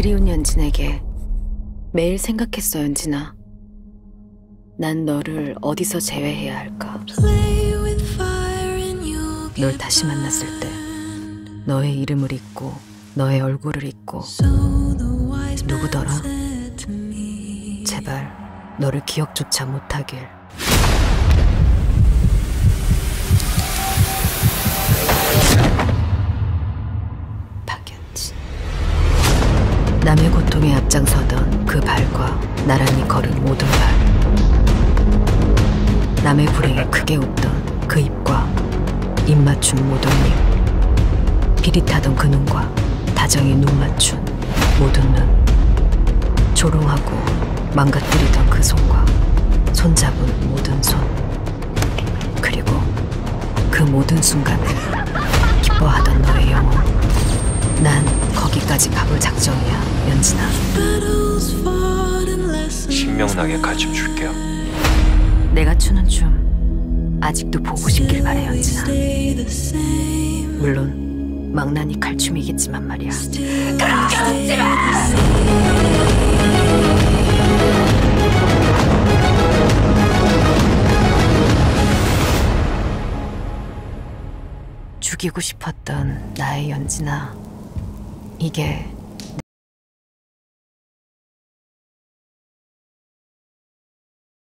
그리운 연진에게 매일 생각했어, 연진아. 난 너를 어디서 제외해야 할까? 널 다시 만났을 때 너의 이름을 잊고 너의 얼굴을 잊고 누구더라? 제발 너를 기억조차 못하길. 남의 고통에 앞장서던 그 발과 나란히 걸은 모든 발. 남의 불행에 크게 웃던 그 입과 입 맞춘 모든 입. 비릿하던 그 눈과 다정히 눈 맞춘 모든 눈. 조롱하고 망가뜨리던 그 손과 손잡은 모든 손. 그리고 그 모든 순간을 거기까지 가볼 작정이야, 연진아. 신명나게 가르쳐 줄게요. 내가 추는 춤 아직도 보고 싶길 바래, 연진아. 물론 망나니 칼춤이겠지만 말이야. 죽이고 싶었던 나의 연진아. 이게